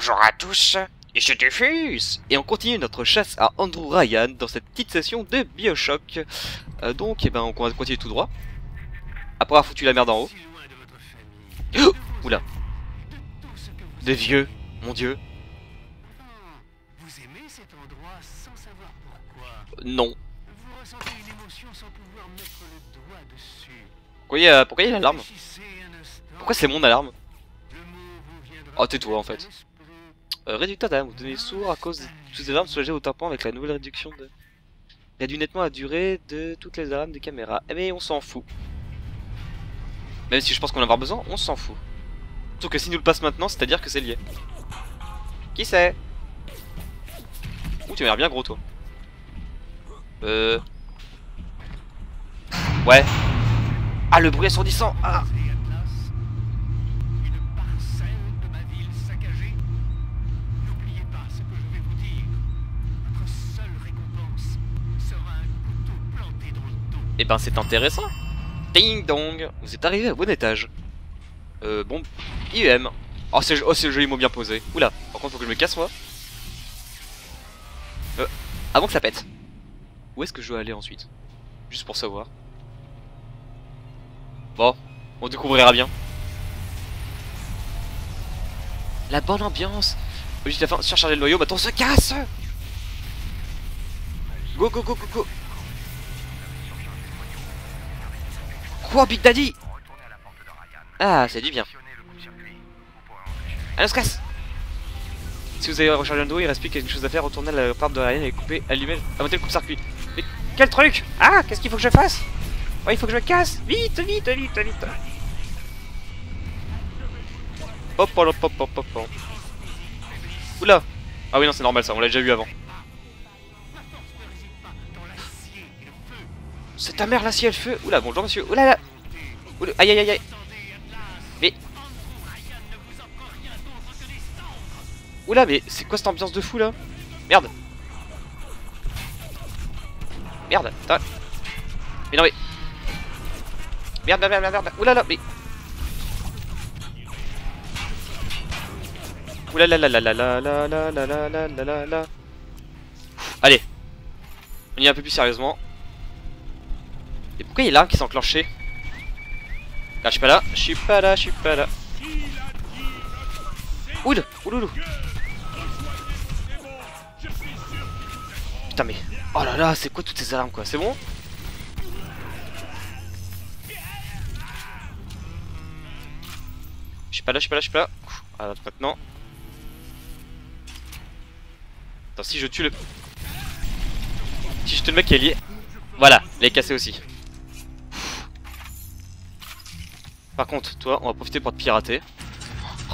Bonjour à tous, ici Diffus Et on continue notre chasse à Andrew Ryan dans cette petite session de Bioshock. Euh, donc, eh ben, on va continuer tout droit. Après avoir foutu la merde en haut. Oh Oula. Des vieux, mon dieu. Non. Pourquoi y a, pourquoi il y a l'alarme. Pourquoi c'est mon alarme? Oh, tais-toi, en fait. Euh, Réducteur d'alarme, vous devenez sourd à cause de toutes les alarmes soulagées au tampon avec la nouvelle réduction de... Réduit nettement la durée de toutes les alarmes des caméras. Eh mais on s'en fout. Même si je pense qu'on en a avoir besoin, on s'en fout. Surtout que si nous le passe maintenant, c'est-à-dire que c'est lié. Qui c'est? Ouh, tu m'as l'air bien gros, toi. Euh... Ouais. Ah, le bruit assourdissant Ah Eh ben c'est intéressant. Ding dong, vous êtes arrivé au bon étage. Euh bon, IEM. Oh c'est oh, le joli mot bien posé. Oula, par contre faut que je me casse moi. Euh, avant que ça pète. Où est-ce que je dois aller ensuite? Juste pour savoir. Bon, on découvrira bien. La bonne ambiance. Juste la fin, surcharger le noyau, maintenant on se casse Go go go go go Quoi Big Daddy Ah, c'est du bien. Allez, on se casse Si vous avez rechargé un dos, il reste plus quelque chose à faire, retournez à la part de Ryan et couper, allumer, inventer le coupe-circuit. Mais quel truc? Ah, qu'est-ce qu'il faut que je fasse? Ouais, il faut que je me casse Vite, vite, vite, vite Hop, hop, hop, hop, hop, hop. Oula Ah oui, non, c'est normal ça, on l'a déjà vu avant. C'est ta mère l'acier le feu Oula, bonjour monsieur Oula là Oula, aïe aïe aïe Mais Oula mais c'est quoi cette ambiance de fou là Merde Merde. Mais non mais Merde merde merde merde Oula là mais Oula la la la la la la la la la la la la la Allez On y va un peu plus sérieusement et pourquoi il y a l'arme qui s'est enclenchée Ah, je suis pas là, je suis pas là, je suis pas là. Oula, ouloulou. Putain mais, oh là là, c'est quoi toutes ces alarmes quoi? C'est bon? Je suis pas là, je suis pas là, je suis pas là. Ah, maintenant. Attends, si je tue le... Si je tue le mec qui est lié... Voilà, il est cassé aussi. Par contre, toi, on va profiter pour te pirater.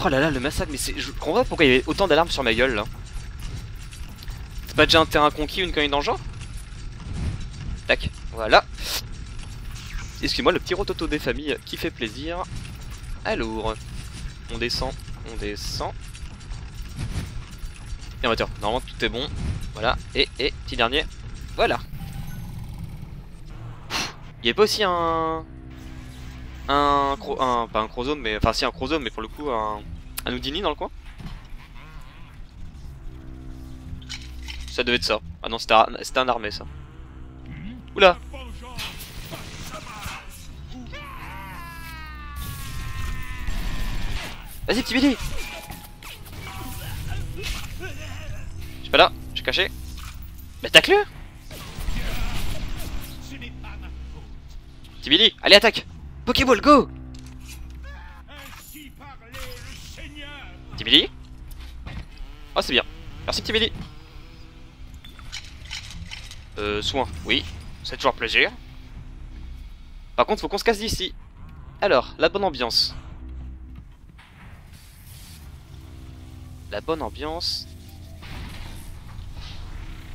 Oh là là, le massacre, mais c'est. Je comprends pas pourquoi il y avait autant d'alarmes sur ma gueule là. C'est pas déjà un terrain conquis ou une le genre Tac, voilà. Excuse-moi, le petit rototo des familles qui fait plaisir. Alors, on descend, on descend. Et on va dire, normalement tout est bon. Voilà, et, et, petit dernier. Voilà. Il y a pas aussi un un, un pas un chromosome mais enfin si un chromosome mais pour le coup un un Houdini dans le coin. Ça devait être ça. Ah non c'était un, armé ça. Oula. Vas-y petit Billy. Je suis pas là je suis caché. Mais attaque-le Petit Billy allez attaque Pokéball, go Billy Oh, c'est bien. Merci, Billy. Euh, soin, oui. C'est toujours plaisir. Par contre, faut qu'on se casse d'ici. Alors, la bonne ambiance. La bonne ambiance.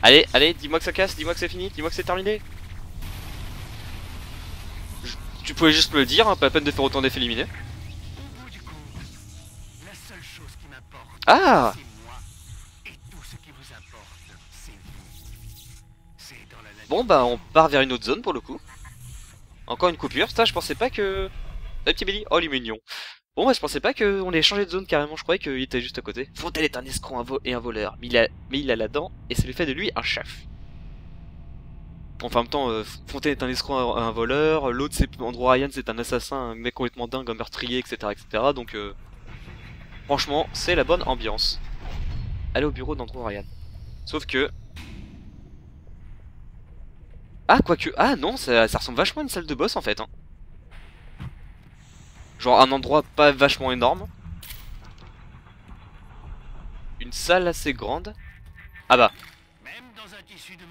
Allez, allez, dis-moi que ça casse, dis-moi que c'est fini, dis-moi que c'est terminé. Tu pouvais juste me le dire, hein, pas la peine de faire autant d'effets éliminés. Ah. Bon bah on part vers une autre zone pour le coup. Encore une coupure, ça je pensais pas que... Le petit Billy, oh il est mignon. Bon, moi je pensais pas qu'on allait changer de zone carrément, je croyais qu'il était juste à côté. Fontaine est un escroc et un voleur, mais il, a, mais il a la dent et ça lui fait de lui un chef. Enfin, en même temps, euh, Fontaine est un escroc, un, voleur, l'autre c'est Andrew Ryan, c'est un assassin, un mec complètement dingue, un meurtrier, etc. etc. Donc, euh, franchement, c'est la bonne ambiance. Aller au bureau d'Andrew Ryan. Sauf que. Ah, quoique. Ah non, ça, ça ressemble vachement à une salle de boss en fait. Hein. Genre un endroit pas vachement énorme. Une salle assez grande. Ah bah. Même dans un tissu de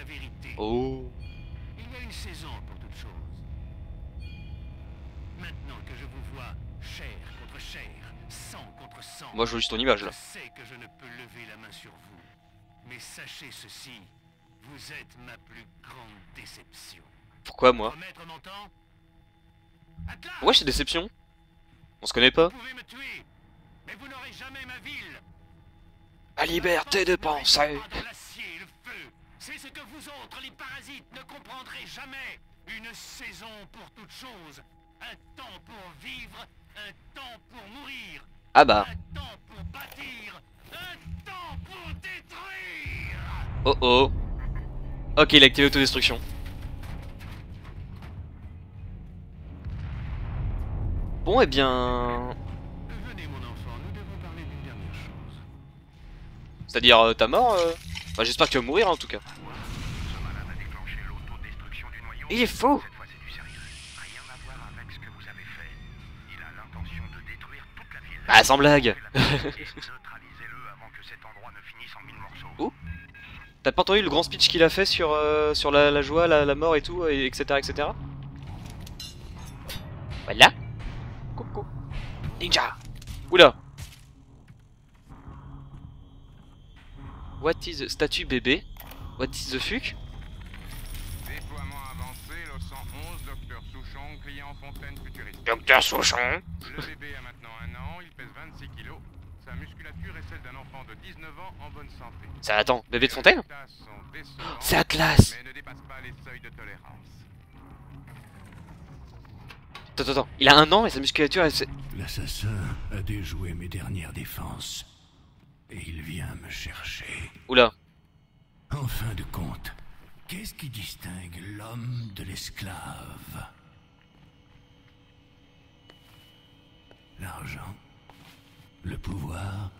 la vérité. Oh. Il y a une saison pour toute chose. Maintenant que je vous vois chair contre chair, sang contre sang, Moi je veux juste ton image je là. sais que je ne peux lever la main sur vous. Mais sachez ceci, vous êtes ma plus grande déception. Pourquoi moi? Ouais, j'ai déception? On se connaît pas Vous pouvez me tuer, mais vous n'aurez jamais ma ville. La liberté de penser. Le feu. C'est ce que vous autres, les parasites, ne comprendrez jamais. Une saison pour toute chose. Un temps pour vivre, un temps pour mourir. Ah bah. Un temps pour bâtir, un temps pour détruire. Oh oh. Ok, il a activé l'autodestruction. Bon, eh bien. Venez, mon enfant, nous devons parler d'une dernière chose. C'est-à-dire, euh, ta mort euh... Bah, j'espère que tu vas mourir en tout cas. Il est faux. Ah, sans blague. Oh. T'as pas entendu le grand speech qu'il a fait sur, euh, sur la, la joie, la, la mort et tout, et etc. etc. Voilà. Coucou. Ninja. Oula. What is the statue bébé What is the fuck? Déploiement avancé, le 111, Docteur Souchon, client Fontaine Futuriste. Docteur Souchon. Le bébé a maintenant un an, il pèse 26 kilos. Sa musculature est celle d'un enfant de 19 ans en bonne santé. Ça attends, bébé de Fontaine C'est Atlas mais ne dépassent pas les seuils de tolérance. Attends, attends, il a un an et sa musculature elle, c'est- L'assassin a déjoué mes dernières défenses. Et il vient me chercher. Oula. En fin de compte, qu'est-ce qui distingue l'homme de l'esclave? L'argent Le pouvoir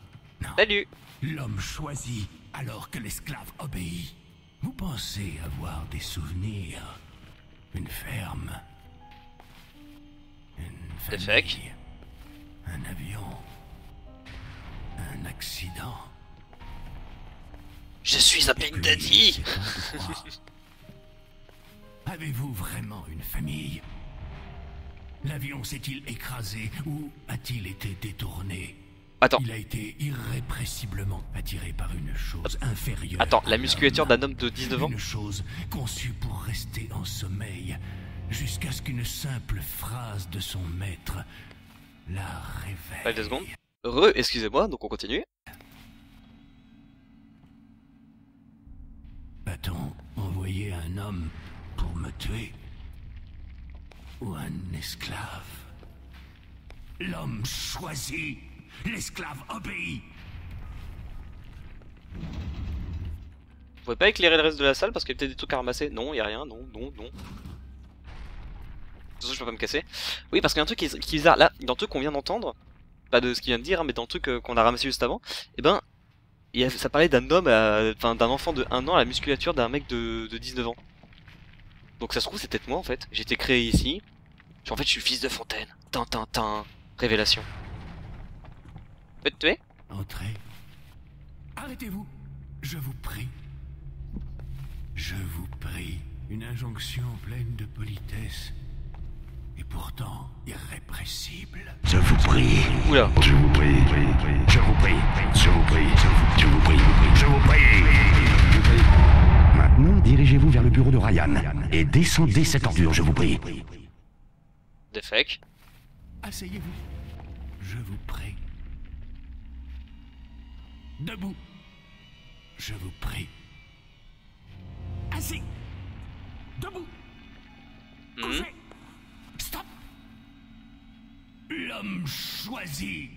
Non. Salut L'homme choisit alors que l'esclave obéit. Vous pensez avoir des souvenirs? Une ferme? Une famille? Accident Je suis un Et Big Daddy. Avez-vous vraiment une famille? L'avion s'est-il écrasé ou a-t-il été détourné? Attends, Il a été irrépressiblement attiré par une chose inférieure. attends, à la musculature d'un homme de 19 ans? Une chose conçue pour rester en sommeil, jusqu'à ce qu'une simple phrase de son maître la réveille. Allez, deux secondes. Re, excusez-moi, donc on continue. A-t-on envoyé un homme pour me tuer Ou un esclave L'homme choisit, l'esclave obéit. Vous pouvez pas éclairer le reste de la salle parce qu'il y a peut-être des trucs à ramasser Non, y a rien, non, non, non. De toute façon, je peux pas me casser. Oui, parce qu'il y a un truc qui est, qui est bizarre. Là, dans le truc qu'on vient d'entendre, pas de ce qu'il vient de dire, hein, mais dans le truc euh, qu'on a ramassé juste avant, eh ben, ça parlait d'un homme, enfin d'un enfant de 1 an à la musculature d'un mec de, de 19 ans. Donc ça se trouve, c'est peut-être moi en fait. J'ai été créé ici. En fait, je suis fils de Fontaine. Tintin, révélation. Peut te tuer Entrez. Arrêtez-vous. Je vous prie. Je vous prie. Une injonction pleine de politesse. Et pourtant irrépressible. Je vous prie. Oula. Je vous prie. Je vous prie. Je vous prie. Je vous prie. Je vous prie. Maintenant, dirigez-vous vers le bureau de Ryan et descendez cette ordure, je vous prie. Des fakes. Asseyez-vous. Je vous prie. Debout. Je vous prie. Assis. Debout. Mhm. Couché. L'homme choisit.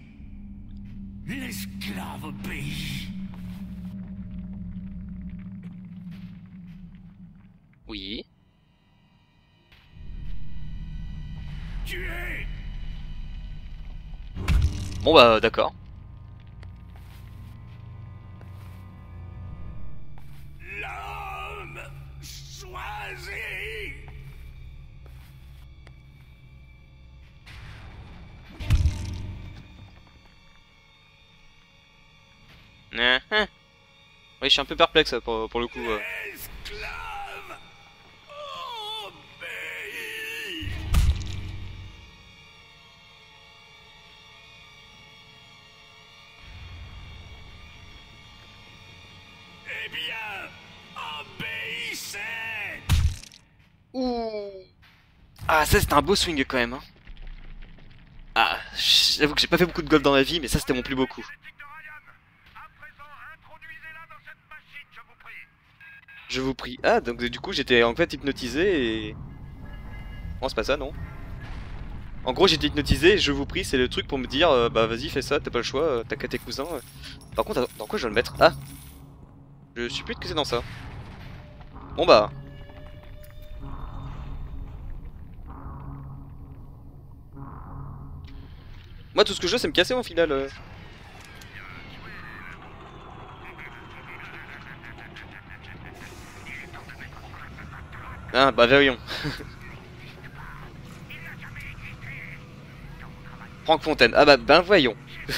L'esclave obéit. Oui. Tuez Bon bah d'accord. L'homme choisit. Oui, je suis un peu perplexe pour, pour le coup. euh. Eh bien, Ouh. Ah, ça c'était un beau swing quand même. Hein. Ah, j'avoue que j'ai pas fait beaucoup de golf dans ma vie, mais ça c'était mon plus beau coup. Génétique de Ryan À présent, introduisez-la dans cette machine, je vous prie. Je vous prie. Ah, donc du coup j'étais en fait hypnotisé et... Non, c'est pas ça, non En gros j'étais hypnotisé je vous prie, c'est le truc pour me dire, euh, bah vas-y fais ça, t'as pas le choix, euh, t'as qu'à tes cousins. euh. Par contre, dans quoi je dois le mettre? Ah Je suppute que c'est dans ça. Bon bah... Moi tout ce que je veux c'est me casser au final. Ah bah verrions. Franck Fontaine. Ah bah ben voyons.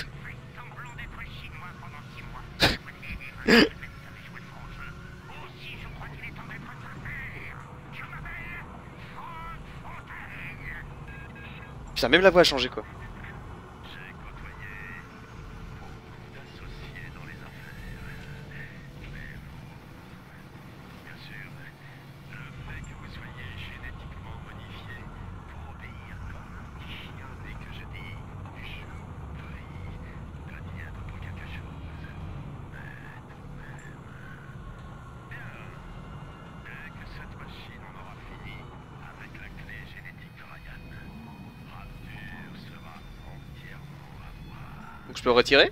Putain même la voix a changé quoi. J'ai côtoyé beaucoup d'associés dans les affaires. Mais bien sûr, le fait que vous soyez génétiquement modifié pour obéir comme un petit chien dès que je dis chou, oui, doit dire pour quelque chose. Mais tout de même. Bien. Dès que cette machine en aura fini avec la clé génétique de Ryan, Rapture sera entièrement à moi. Donc je peux le retirer Salaud Vous savez ce qu'on dit Il ne faut jamais mélanger le travail et l'amitié. Merci pour tout. Et n'oubliez pas de saluer Ryan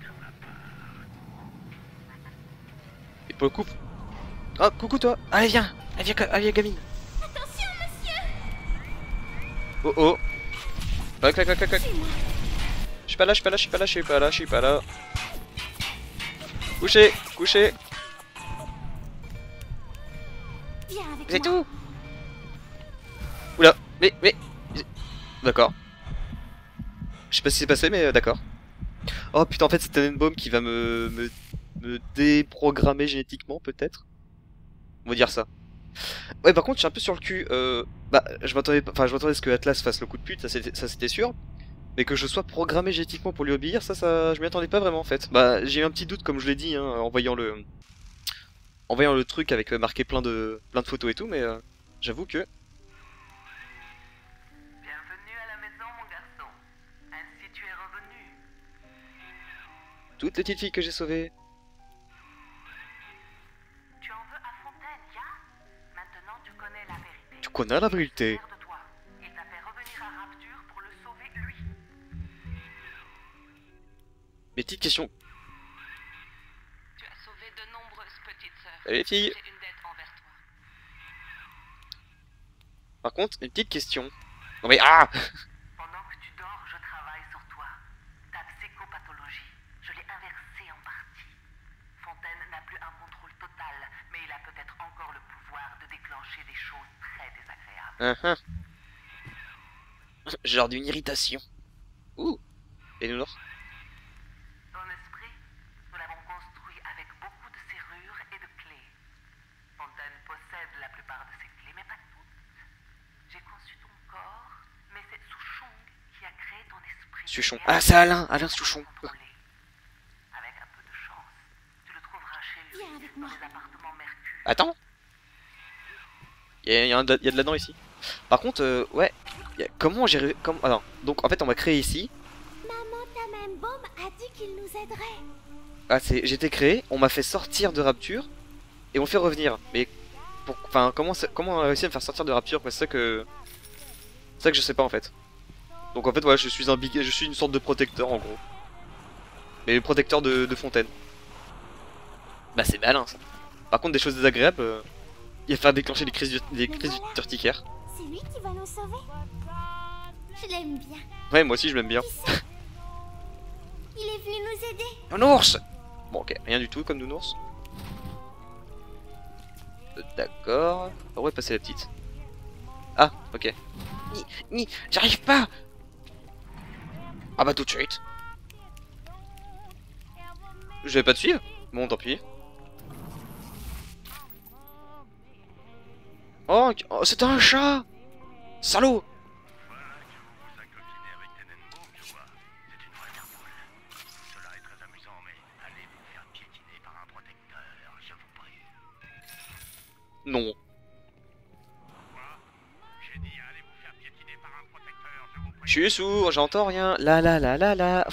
de ma part. Et pour le coup... Ah coucou toi. Allez viens. Allez viens, allez, viens gamine. Attention, monsieur. Oh oh. Clac clac clac clac clac. Je suis pas là, je suis pas là, je suis pas là, je suis pas là, je suis pas là. Couché Couché. Viens avec C'est moi. tout. Oula Mais mais D'accord. Je sais pas ce qui s'est passé mais euh, d'accord. Oh putain en fait c'est Tenenbaum qui va me, me me déprogrammer génétiquement peut-être. On va dire ça. Ouais par contre je suis un peu sur le cul euh, Bah je m'attendais pas- enfin je m'attendais à ce que Atlas fasse le coup de pute ça, c'était sûr mais que je sois programmé génétiquement pour lui obéir, ça, ça, je m'y attendais pas vraiment en fait. Bah, j'ai eu un petit doute, comme je l'ai dit, hein, en voyant le, en voyant le truc avec marqué plein de, plein de photos et tout, mais euh, j'avoue que Bienvenue à la maison, mon garçon. Ainsi tu es revenu. toutes les petites filles que j'ai sauvées, Tu en veux à Fontaine, ya? Maintenant tu connais la vérité. tu connais la vérité. Tu as sauvé de nombreuses petites sœurs. Allez les filles. J'ai une dette envers toi. Par contre, une petite question. Non mais ah Pendant que tu dors, je travaille sur toi. Ta psychopathologie, je l'ai inversée en partie. Fontaine n'a plus un contrôle total, mais il a peut-être encore le pouvoir de déclencher des choses très désagréables. Genre d'une irritation. Ouh Et nous Ton esprit, nous l'avons construit avec beaucoup de serrures et de clés. Fontaine possède la plupart de ces clés, mais pas toutes. J'ai conçu ton corps, mais c'est Souchon qui a créé ton esprit. Souchon. Ah, c'est Alain, Alain Souchon. Attends Il y, a- y a de- y a de là-dedans ici. Par contre, euh, ouais, a- comment j'ai... ré- Comme... Ah non, donc en fait on m'a créé ici. qu'il nous aiderait. Ah, c'est... J'ai été créé, on m'a fait sortir de Rapture, et on fait revenir. Mais... Pour... Enfin, comment, comment on a réussi à me faire sortir de Rapture? C'est ça que... C'est ça que je sais pas en fait. Donc en fait, voilà, je suis un big... Je suis une sorte de protecteur en gros. Mais protecteur de, de fontaine. Bah c'est malin ça. Par contre, des choses désagréables, euh, il va faire déclencher des crises, du- des crises. C'est lui qui va nous sauver. Je l'aime bien. Ouais, moi aussi je l'aime bien. Il est venu nous aider. Un ours Bon, ok, rien du tout comme nounours. Euh, D'accord. Ah ouais, passer la petite? Ah, ok. Ni, ni, j'arrive pas Ah bah tout de suite. Je vais pas te suivre Bon, tant pis. Oh, oh c'était un chat Salaud Vous Titus sourd, j'entends rien. La la la la la.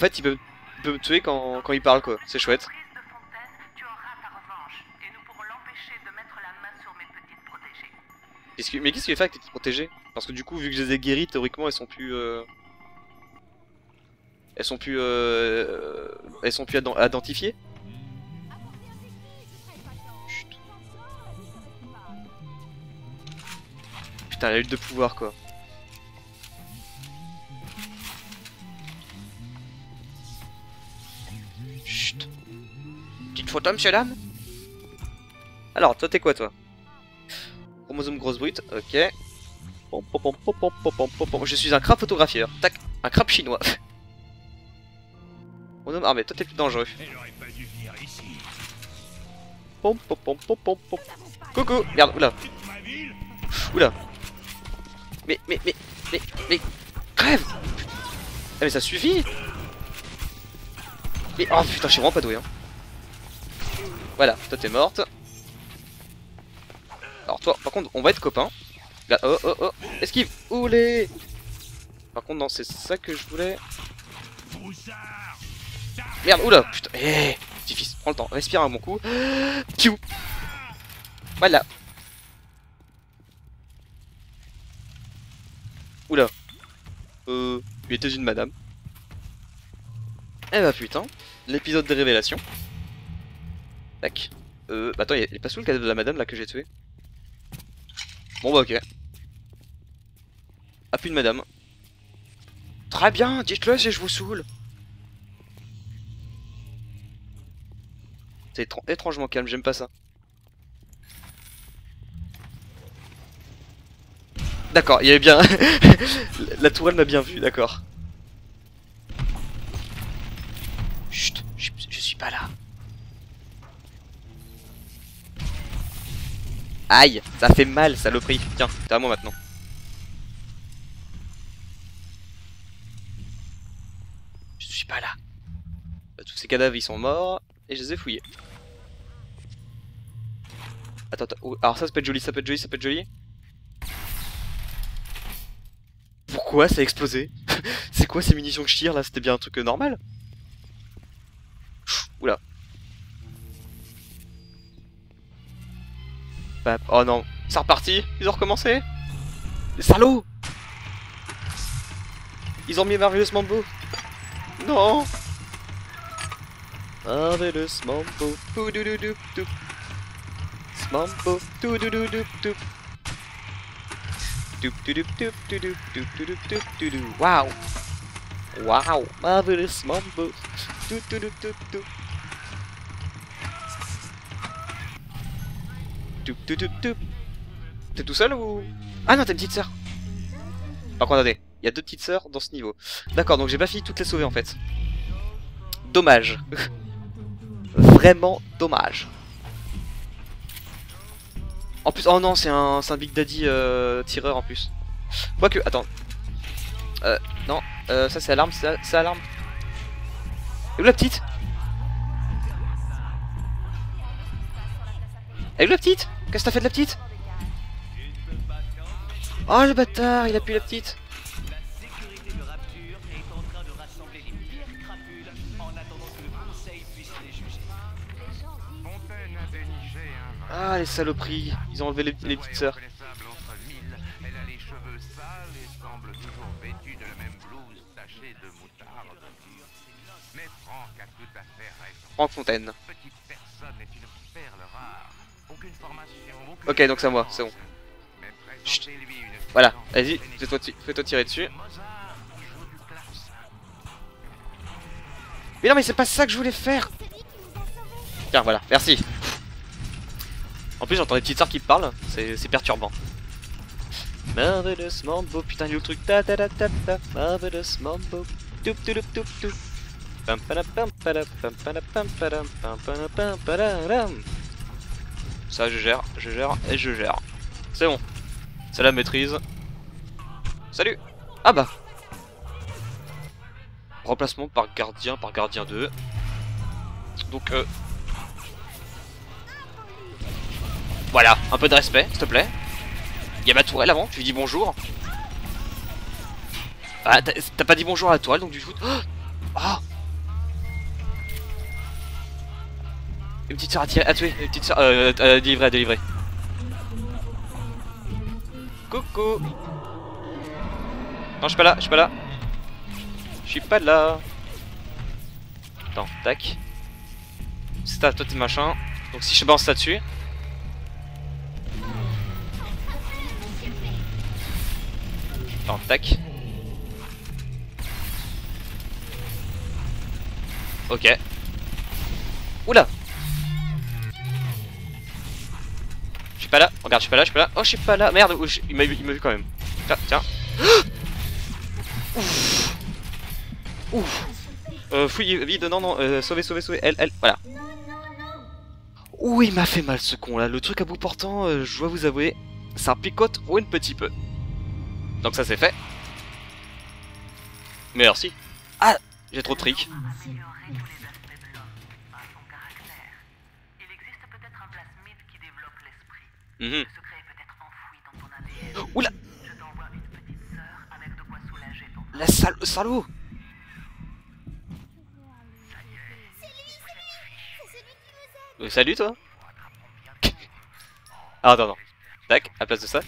Fait il peut, peut me tuer quand, quand il parle quoi, c'est chouette. Mais qu'est-ce qu'il fait avec les petites protégées Parce que du coup vu que je les ai guéries, théoriquement elles sont plus... euh, Elles sont plus... euh, Elles sont plus identifiées Chut. Putain la lutte de pouvoir quoi. Chut. Petite photo, monsieur, dame Alors, toi, t'es quoi, toi Chromosome grosse brute, ok. Je suis un crabe photographieur. Tac, un crabe chinois. Mon homme armé, toi t'es plus dangereux. Pom pom. Coucou, regarde, oula. Oula. Mais, mais, mais, mais, mais, crève Ah mais ça suffit Oh putain, je suis vraiment pas doué, hein. Voilà, toi t'es morte. Alors toi, par contre, on va être copains. Là, oh, oh, oh, esquive Oulé Par contre, non, c'est ça que je voulais. Merde, oula, putain, eh, petit fils, prends le temps, respire un bon coup. Piou Voilà. Oula. Euh, tu étais une madame. Eh bah putain, l'épisode de révélation. Tac. Euh, bah attends, il est pas sous le cadavre de la madame là que j'ai tué Bon bah ok. Ah plus de madame. Très bien, dites-le si je vous saoule. C'est étran- étrangement calme, j'aime pas ça. D'accord, il y avait bien... La tourelle m'a bien vu, d'accord. Aïe, ça fait mal, saloperie. Tiens, t'es à moi maintenant. Je suis pas là. Bah, tous ces cadavres ils sont morts et je les ai fouillés. Attends, attends. oh, alors ça, ça peut être joli, ça peut être joli, ça peut être joli. Pourquoi ça a explosé? C'est quoi ces munitions que je tire là? C'était bien un truc euh, normal? Oula. Bah, oh non, c'est reparti. Ils ont recommencé. Les salauds. Ils ont mis merveilleusement beau Non. Merveilleusement beau Mambo. Wow. Wow. Marvelous Mambo. T'es tout seul ou? Ah non t'as une petite sœur Par contre Il y a deux petites sœurs dans ce niveau D'accord donc j'ai pas fini toutes les sauver en fait dommage. Vraiment dommage. En plus, oh non, c'est un, un Big Daddy euh, tireur en plus. Quoique, attends. Euh, non, euh, ça c'est alarme, c'est alarme. Et où la petite? Et où la petite? Qu'est-ce que t'as fait de la petite? Oh le bâtard, il a pu la petite Ah les saloperies, ils ont enlevé les, les petites sœurs. Formation, aucune Ok, donc c'est à moi, c'est bon. Voilà, vas-y, fais-toi ti- fais-toi tirer dessus. Mais non mais c'est pas ça que je voulais faire a. Tiens, voilà, merci. En plus, j'entends des petites sœurs qui parlent, c'est perturbant. Marvelous Mambo, putain, il est où le truc ta ta ta ta ta Marvelous Mambo, toup toup toup toup Pam Ça, je gère, je gère et je gère. C'est bon. C'est la maîtrise. Salut Ah bah Remplacement par gardien, par gardien 2. Donc, euh, Voilà, un peu de respect, s'il te plaît. Il y a ma tourelle avant, tu lui dis bonjour. Ah, t'as pas dit bonjour à la tourelle, donc du coup... Oh Une petite sœur à, tirer, à tuer, une petite sœur... Euh, à délivrer, à délivrer. Coucou Non, je suis pas là, je suis pas là. Je suis pas là. Attends, tac. À toi tes machins. Donc si je balance ça dessus... Attends, tac. Ok. Oula suis pas là, regarde, je suis pas là, je suis pas là. Oh, je suis pas là, merde, oh, il m'a vu, vu quand même. Tiens, tiens. Ouf. Ouf. Euh, fouille, vide, non, non, euh, sauver, sauver, sauver, elle, elle, voilà. Ouh, il m'a fait mal ce con là. Le truc à bout portant, euh, je dois vous avouer, ça picote ou un petit peu. Donc ça c'est fait. Merci. Ah, j'ai trop de trick. Améliorer tous les aspects de l'homme, pas son caractère. Il existe peut-être un plasmide qui développe l'esprit. Mhm. Le secret est peut-être enfoui dans ton ADN. Oula, Je t'envoie une petite sœur avec de quoi soulager ton la sale, le salaud. Euh, salut toi. ah attends, attends. Tac, à la place de ça.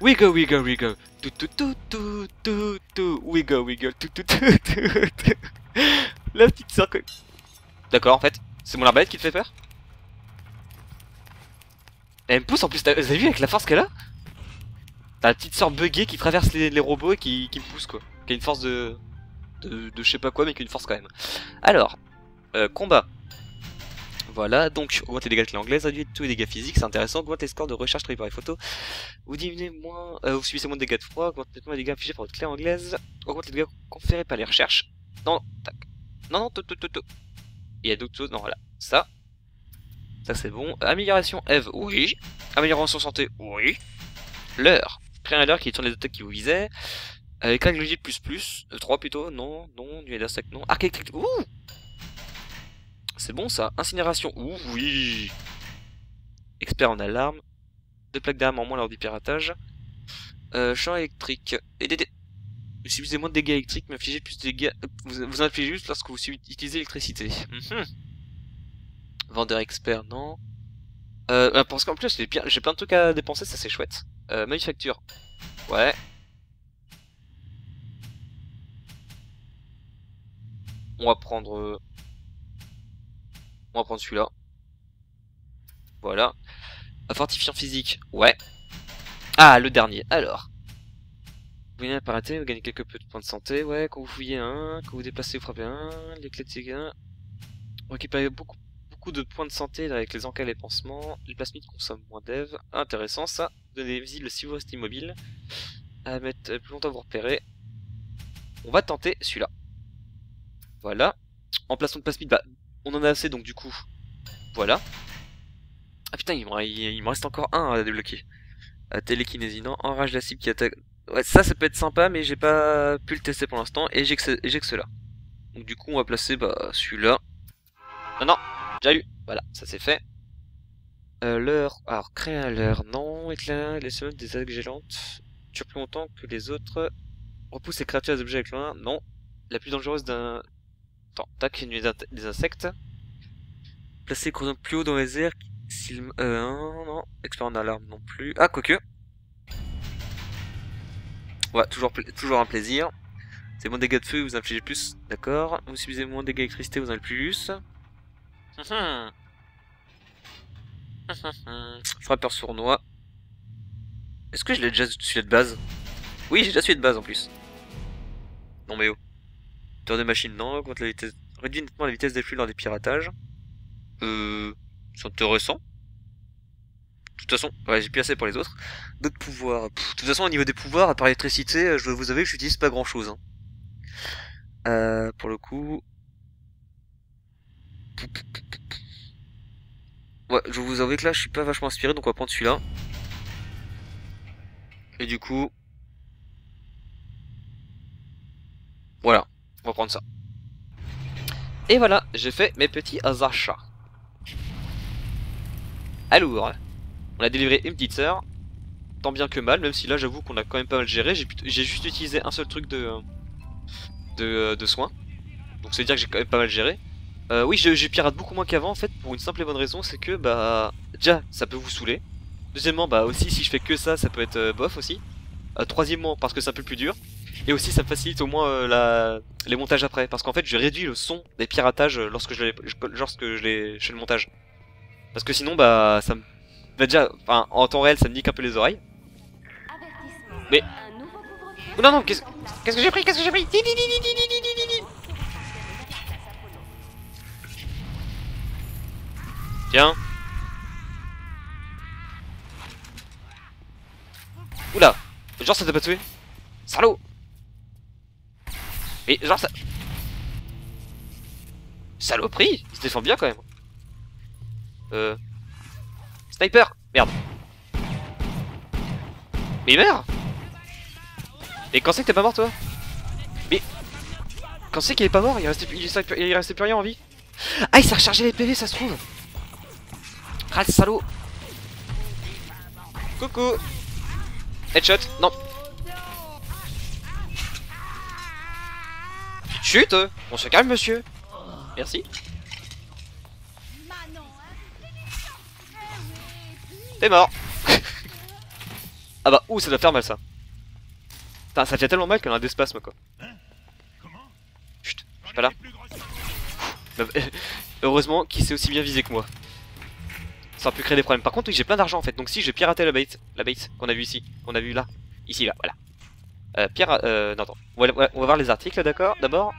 wiggle, wiggle, wiggle. Tout, tout, tout, tout, tout, tout. Wiggle, wiggle. Tout, tout, tout, tout, tout. La petite sœur. que- D'accord, en fait, c'est mon arbalète qui te fait peur? Elle me pousse en plus. Vous avez vu avec la force qu'elle a T'as la petite sœur buggée qui traverse les, robots et qui, qui me pousse quoi. Qui a une force de, de, je sais pas quoi, mais qui a une force quand même. Alors, euh, combat. Voilà, donc augmente les dégâts de clé anglaise, réduit tous les dégâts physiques, c'est intéressant, augmente les scores de recherche traduits par les photos, vous diminuez moins, euh, vous subissez moins de dégâts de froid, augmente nettement les dégâts infligés par votre clé anglaise, augmente les dégâts conférés par les recherches. Non, tac. Non, non, tout, tout, tout, tout. Il y a d'autres choses, non, voilà. Ça. Ça c'est bon. Amélioration Eve, oui. Amélioration santé, oui. L'heure. Créer un leurre qui tourne les attaques qui vous visaient. Avec technologie plus plus. Euh, 3 plutôt, non, non. Du d'attaque, non. Arc électrique, ouh c'est bon ça. Incinération. Ouh oui. Expert en alarme. Deux plaques d'armes en moins lors du piratage. Euh, champ électrique. Et des dé- Vous subissez moins de dégâts électriques, mais infligez plus de dégâts. euh, Vous, infligez juste lorsque vous utilisez l'électricité. Mhm. Vendeur expert, non. Euh, ah, parce qu'en plus, j'ai plein de trucs à dépenser, ça c'est chouette. Euh, manufacture. Ouais. On va prendre. euh, on va prendre celui-là. Voilà. Fortifiant physique. Ouais. Ah, le dernier. Alors. Vous un paraté, vous gagnez quelques points de santé. Ouais, quand vous fouillez un, quand vous déplacez, vous frappez un. Les clés de dégâts. Vous récupérez beaucoup, de points de santé avec les encas et les pansements. Les plasmides consomment moins d'EV. Intéressant ça. Devenez visible si vous restez immobile. À mettre plus longtemps à vous repérer. On va tenter celui-là. Voilà. Emplacement de plasmide, bah, on en a assez, donc du coup, voilà. Ah putain, il me, reste encore un à débloquer. À télékinésie, non, enrage la cible qui attaque. Ça, ça peut être sympa, mais j'ai pas pu le tester pour l'instant, et j'ai que, que cela. Donc du coup, on va placer bah, celui-là. Non, non, j'ai eu. Voilà, ça c'est fait. Euh, l'heure, alors créer un leurre, non, éclair, les semaines des attaques gélantes, dure plus longtemps que les autres, repousse les créatures les objets avec loin, non, la plus dangereuse d'un... Attends, tac, une nuit des insectes, placer cordon plus haut dans les airs, s'il... Euh, non, non, expert en alarme non plus, ah, quoique, ouais, toujours, toujours un plaisir, c'est mon dégâts de feu, vous infligez plus, d'accord, vous subissez moins dégâts d'électricité, vous en avez plus. Frappeur sournois. Est-ce que je l'ai déjà celui de base? Oui, j'ai déjà celui de base en plus. Non mais oh. Tour de machine, non. Augmente la vitesse. Réduit nettement la vitesse des flux lors des piratages. Euh. C'est intéressant. De toute façon, j'ai plus assez pour les autres. D'autres pouvoirs. Pff, de toute façon, au niveau des pouvoirs, à part l'électricité, je vous avouer que j'utilise pas grand chose. Euh, pour le coup. Ouais, je vous avoue que là, je suis pas vachement inspiré, donc on va prendre celui-là. Et du coup... Voilà, on va prendre ça. Et voilà, j'ai fait mes petits achats. Alors, on a délivré une petite sœur. Tant bien que mal, même si là j'avoue qu'on a quand même pas mal géré. J'ai juste utilisé un seul truc de, de, de soins. Donc c'est dire que j'ai quand même pas mal géré. Euh, oui, je, je pirate beaucoup moins qu'avant en fait, pour une simple et bonne raison, c'est que bah déjà ça peut vous saouler. Deuxièmement, bah aussi si je fais que ça, ça peut être euh, bof aussi. Euh, troisièmement, parce que c'est un peu plus dur. Et aussi ça me facilite au moins la... les montages après, parce qu'en fait je réduis le son des piratages lorsque je les, lorsque je les, je fais le montage. Parce que sinon bah ça me, bah, déjà, enfin en temps réel ça me nique un peu les oreilles. Mais Oh, non non, qu'est-ce qu'est-ce que j'ai pris, qu'est-ce que j'ai pris? Oula. Genre ça t'a pas tué. Salaud. Mais genre ça... Saloperie. Il se défend bien quand même. Euh... Sniper. Merde. Mais meurt. Et quand c'est que t'es pas mort toi? Mais... Quand c'est qu'il est pas mort il restait, il restait plus rien en vie. Ah il s'est rechargé les PV ça se trouve Ah le salaud Coucou. Headshot. Non. Chut. On se calme monsieur. Merci. T'es mort. Ah bah ouh ça doit faire mal ça. Putain ça fait tellement mal qu'elle a un d'espace quoi. Chut Je suis pas là. Bah, Heureusement qu'il s'est aussi bien visé que moi ça aurait pu créer des problèmes. Par contre, oui, j'ai plein d'argent en fait. Donc si j'ai piraté la bait, la bait qu'on a vu ici, qu'on a vu là, ici là, voilà. Euh, pira euh, non, attends. On va, voir les articles, d'accord D'abord.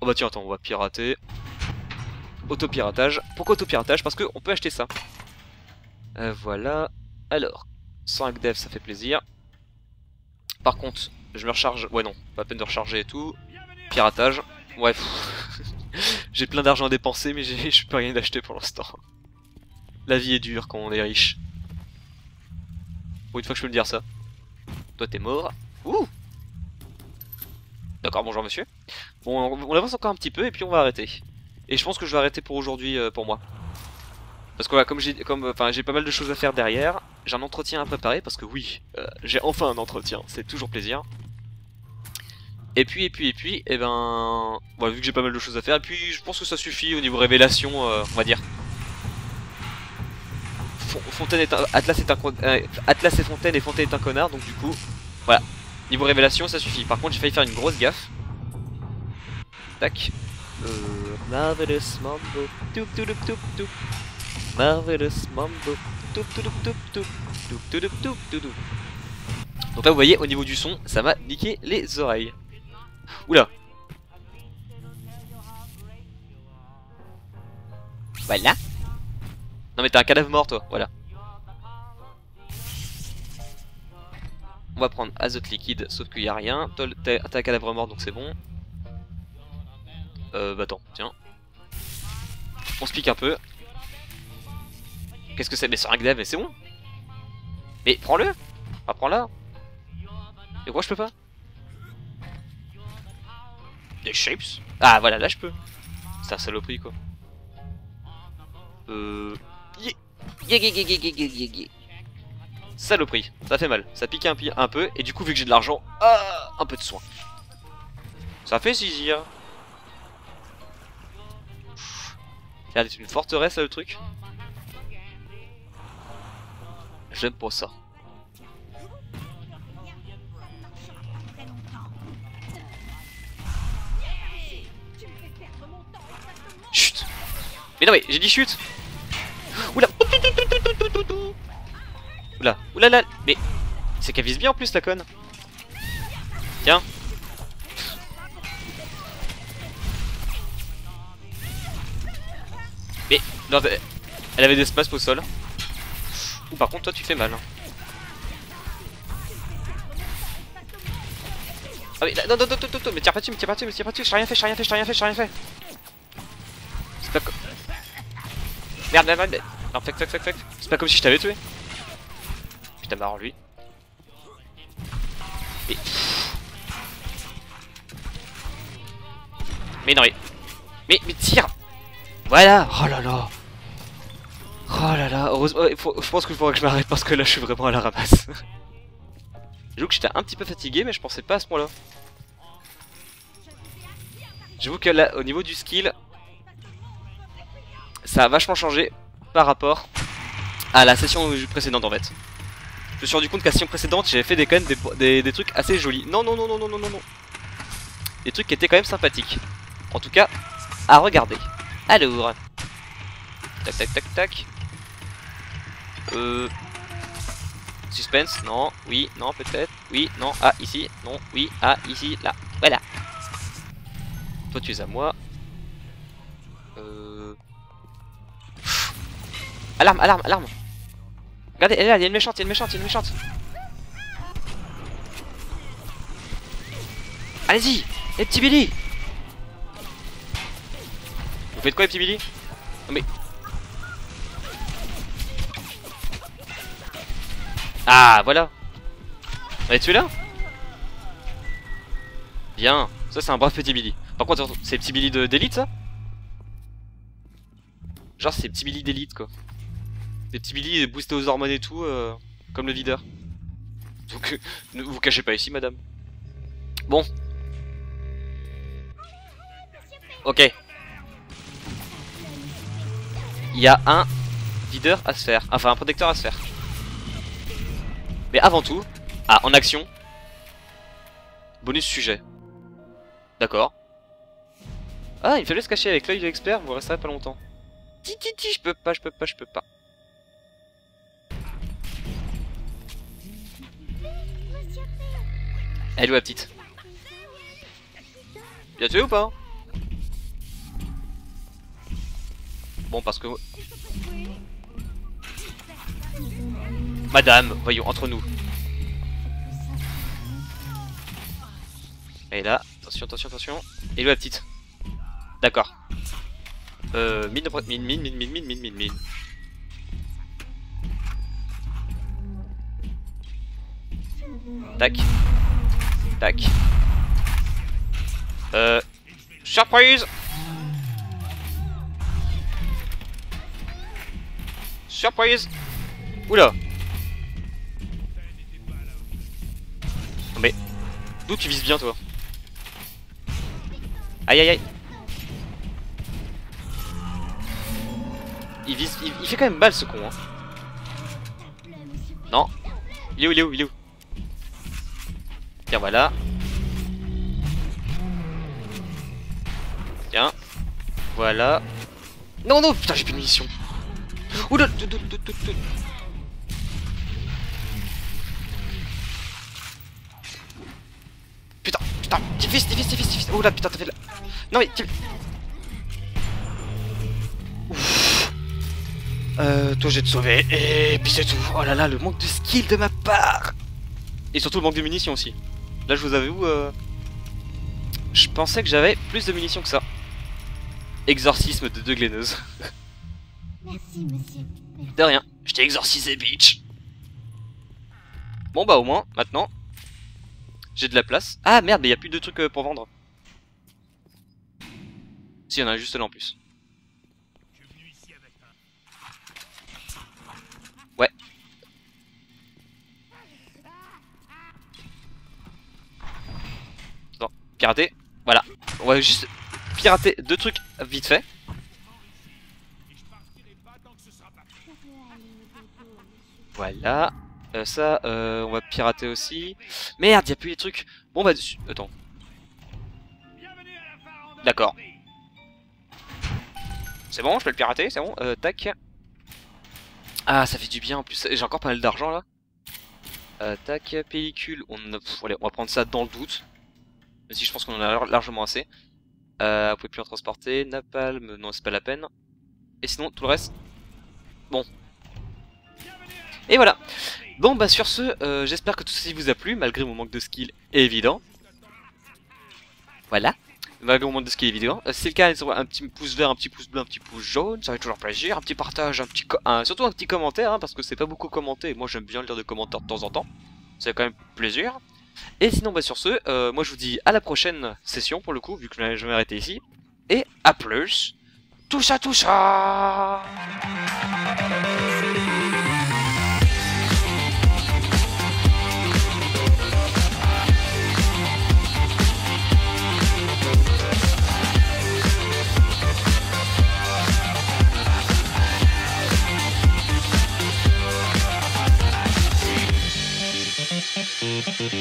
Oh bah tiens, attends, on va pirater. Autopiratage. Pourquoi autopiratage? Parce qu'on peut acheter ça. Euh, voilà. Alors, 5 dev, ça fait plaisir. Par contre, je me recharge. Ouais, non, pas peine de recharger et tout. Piratage. Ouais, j'ai plein d'argent à dépenser, mais je peux rien acheter pour l'instant. La vie est dure quand on est riche. Pour une fois que je peux le dire ça. Toi t'es mort. Ouh D'accord, bonjour monsieur. Bon, on, avance encore un petit peu et puis on va arrêter. Et je pense que je vais arrêter pour aujourd'hui euh, pour moi. Parce que voilà, comme j'ai comme j'ai pas mal de choses à faire derrière, j'ai un entretien à préparer parce que oui, euh, j'ai enfin un entretien, c'est toujours plaisir. Et puis et puis et puis, et ben voilà, vu que j'ai pas mal de choses à faire, et puis je pense que ça suffit au niveau révélation, euh, on va dire. Fon- Fontaine est un, Atlas est un euh, Atlas et Fontaine et Fontaine est un connard donc du coup voilà. Niveau révélation ça suffit. Par contre j'ai failli faire une grosse gaffe. Tac. Euh, marvelous mambo. Toup toup toup toup marvelous mambo. Toup toup toup. Toup toup toup toup toup toup. Donc là vous voyez au niveau du son ça m'a niqué les oreilles. Oula. Voilà non mais t'es un cadavre mort toi, voilà. On va prendre azote liquide, sauf qu'il y a rien. T'es un cadavre mort donc c'est bon. Euh, bah attends, tiens. On se pique un peu. Qu'est-ce que c'est? Mais c'est un dev, mais c'est bon. Mais prends-le Ah, prends-la. Et quoi, je peux pas? Des shapes? Ah, voilà, là je peux. C'est un saloperie, quoi. Euh... Saloperie, ça fait mal, ça pique un, peu, et du coup, vu que j'ai de l'argent, ah, un peu de soin. Ça fait zizir. L'air d'être une forteresse, là, le truc. J'aime pas ça. Chut Mais non mais j'ai dit chut Oula Oula Oula là Mais c'est qu'elle vise bien en plus la conne Tiens Mais non, elle avait des spasmes au sol. Ou par contre toi tu fais mal. hein. Ah mais non non non non non, mais tire pas dessus, mais tire pas dessus, mais tire pas dessus, j'ai rien fait, j'ai rien fait, j'ai rien fait, j'ai rien fait. C'est pas. Merde, merde, merde. C'est pas comme si je t'avais tué. Putain, marrant lui. Mais... Non, mais... Mais, mais tire Voilà Oh là là Oh là là, heureusement, faut- je pense qu'il faudrait que je m'arrête parce que là je suis vraiment à la ramasse. J'avoue que j'étais un petit peu fatigué mais je pensais pas à ce point là. J'avoue que là, au niveau du skill, ça a vachement changé par rapport à la session précédente en fait. Je me suis rendu compte qu'à la session précédente j'avais fait des, quand même des, trucs assez jolis. Non non non non non non non non. Des trucs qui étaient quand même sympathiques. En tout cas, à regarder. Alors. Tac tac tac tac. Euh... Suspense, non, oui, non, peut-être, oui, non, ah, ici, non, oui, ah, ici, là, voilà. Toi, tu es à moi. Alarme, alarme, alarme. Regardez, elle est il y a une méchante, il y a une méchante, il y a une méchante. Allez-y Les petits Billy. Vous faites quoi les petits Billy? Non mais... Ah, voilà. On est tué là? Bien, ça c'est un brave petit Billy. Par contre, c'est petit Billy d'élite ça? Genre c'est petit Billy d'élite quoi. Des petits Billy boostés aux hormones et tout, euh, comme le videur. Donc euh, ne vous cachez pas ici madame. Bon. Ok. Il y a un videur à se faire, enfin un protecteur à se faire. Mais avant tout, ah en action, bonus sujet. D'accord. Ah, une faiblesse cachée avec l'œil de l'expert, vous resterez pas longtemps. Ti ti, je peux pas, je peux pas, je peux pas. Elle est où la petite Bien tué ou pas Bon, parce que... Madame, voyons, entre nous. Est là, attention, attention, attention. Et où la petite D'accord. Euh, mine, mine, mine, mine, mine, mine, mine, mine. Tac. Tac. Euh... Surprise. Surprise. Oula. Non mais... D'où tu vises bien toi Aïe aïe aïe. Il vise... Il, fait quand même mal ce con hein. Non. Il est où il est où il est où Voilà Tiens Voilà Non non putain j'ai plus de munitions Oula Putain, putain, difficile, difficile, difficile. Oh là, putain, t'as fait la... Non mais... Ouf. Euh, toi je vais te sauver, et puis c'est tout. Oh là là, le manque de skill de ma part Et surtout le manque de munitions aussi. Là, je vous avoue, euh... je pensais que j'avais plus de munitions que ça. Exorcisme de deux glaineuses. Merci, monsieur. De rien, je t'ai exorcisé, bitch. Bon bah au moins, maintenant, j'ai de la place. Ah merde, mais y a plus de trucs euh, pour vendre. Si, y en a juste là en plus. Ouais. Attends, pirater. Voilà. On va juste pirater deux trucs vite fait. Voilà. Euh, ça, euh, on va pirater aussi. Merde, y a plus les trucs. Bon bah, dessus. Attends. D'accord. C'est bon, je peux le pirater, c'est bon. Euh, tac. Ah, ça fait du bien en plus. J'ai encore pas mal d'argent là. Euh, tac, pellicule. On, on va prendre ça dans le doute. Même si je pense qu'on en a lar- largement assez. Euh, vous pouvez plus en transporter. Napalm, non, c'est pas la peine. Et sinon, tout le reste. Bon. Et voilà. Bon bah sur ce, euh, j'espère que tout ceci vous a plu, malgré mon manque de skill évident. Voilà. Malgré mon manque de skill évident. Euh, si c'est le cas, un petit pouce vert, un petit pouce bleu, un petit pouce jaune, ça fait toujours plaisir. Un petit partage, un petit surtout un petit commentaire, hein, parce que c'est pas beaucoup commenté, moi j'aime bien lire des commentaires de temps en temps. Ça fait quand même plaisir. Et sinon bah sur ce, euh, moi je vous dis à la prochaine session pour le coup, vu que je vais m'arrêter ici. Et à plus Tout ça, tout Merci.